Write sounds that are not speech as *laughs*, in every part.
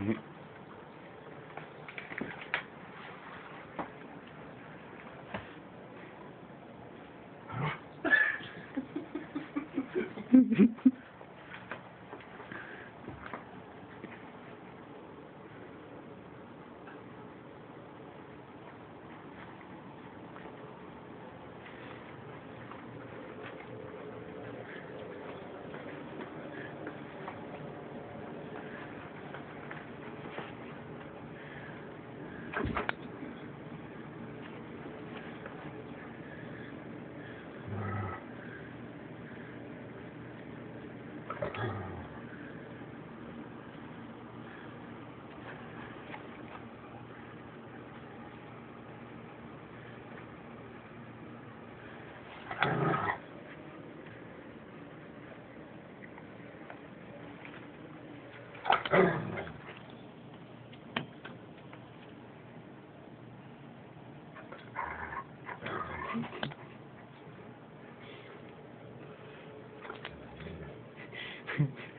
Mm-hmm. *laughs* Alright, *clears throat* Thank *laughs* you.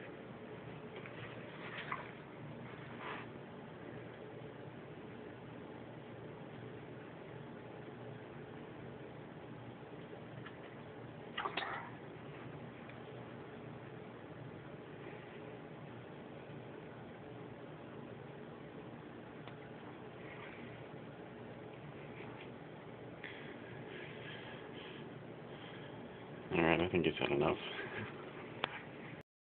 I think he's had enough.